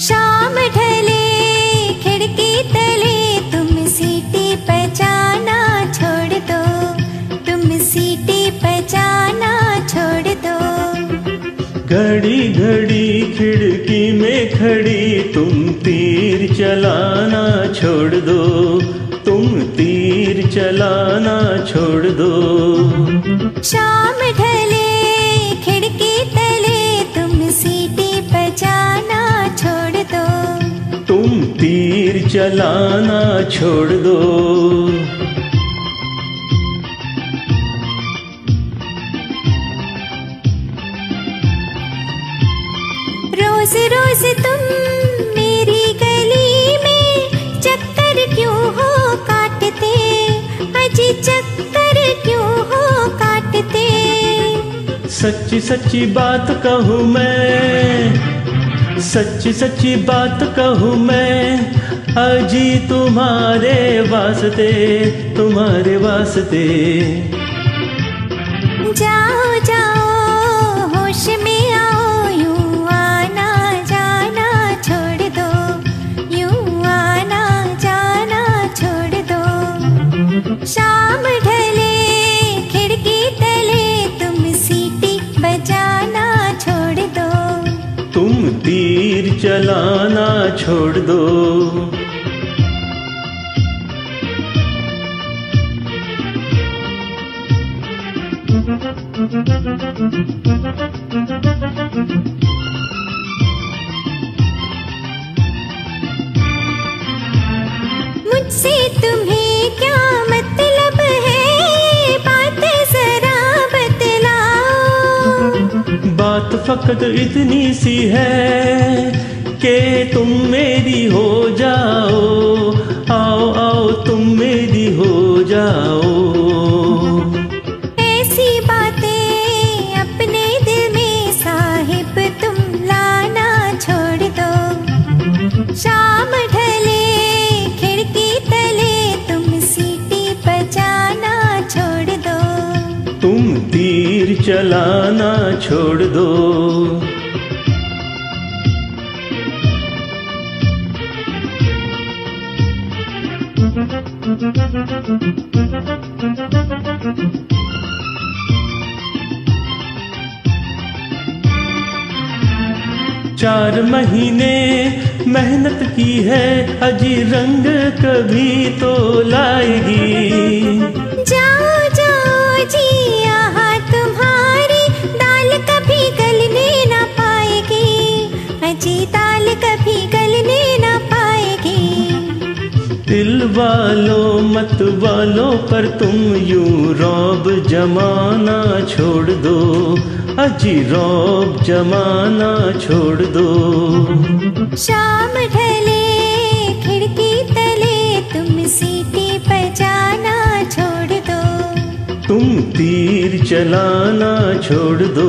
शाम ढले, खिड़की तले, तुम सीटी बजाना छोड़ दो। तुम सीटी बजाना छोड़ दो। घड़ी घड़ी खिड़की में खड़ी, तुम तीर चलाना छोड़ दो। तुम तीर चलाना छोड़ दो। चलाना छोड़ दो। रोज रोज तुम मेरी गली में चक्कर क्यों हो काटते? अजी चक्कर क्यों हो काटते? सच्ची सच्ची बात कहूँ मैं सच्ची सच्ची बात कहूँ मैं, अजी तुम्हारे वास्ते तुम्हारे वास्ते। जाओ जाओ, होश में आओ, यूँ आना जाना छोड़ दो। यूँ आना जाना छोड़ दो। शाम ढले तुम तीर चलाना छोड़ दो। मुझसे तुम्हें बात फकत इतनी सी है कि तुम मेरी हो जाओ। तुम तीर चलाना छोड़ दो। चार महीने मेहनत की है, अजी रंग कभी तो लाएगी। वालों मत वालों पर तुम यूँ रौब जमाना छोड़ दो। अजी रौब जमाना छोड़ दो। शाम ढले खिड़की तले तुम सीटी बजाना छोड़ दो। तुम तीर चलाना छोड़ दो।